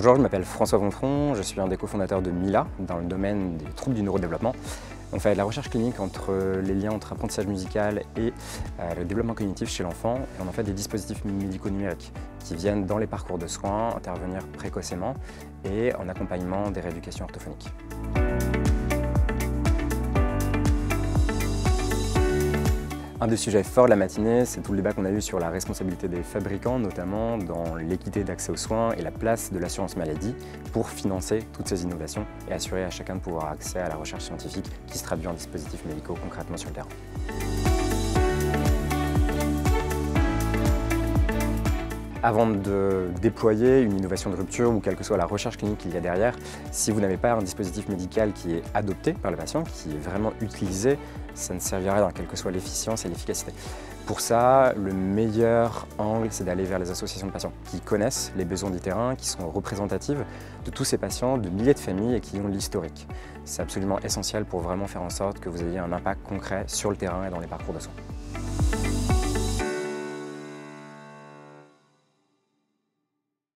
Bonjour, je m'appelle François Vonfron, je suis un des cofondateurs de Mila dans le domaine des troubles du neurodéveloppement. On fait de la recherche clinique entre les liens entre apprentissage musical et euh, le développement cognitif chez l'enfant et on en fait des dispositifs médico-numériques qui viennent dans les parcours de soins intervenir précocement et en accompagnement des rééducations orthophoniques. Un des sujets forts de la matinée, c'est tout le débat qu'on a eu sur la responsabilité des fabricants, notamment dans l'équité d'accès aux soins et la place de l'assurance maladie pour financer toutes ces innovations et assurer à chacun de pouvoir accès à la recherche scientifique qui se traduit en dispositifs médicaux concrètement sur le terrain. Avant de déployer une innovation de rupture ou quelle que soit la recherche clinique qu'il y a derrière, si vous n'avez pas un dispositif médical qui est adopté par le patient, qui est vraiment utilisé, ça ne servira à rien, quelle que soit l'efficience et l'efficacité. Pour ça, le meilleur angle, c'est d'aller vers les associations de patients qui connaissent les besoins du terrain, qui sont représentatives de tous ces patients, de milliers de familles et qui ont l'historique. C'est absolument essentiel pour vraiment faire en sorte que vous ayez un impact concret sur le terrain et dans les parcours de soins.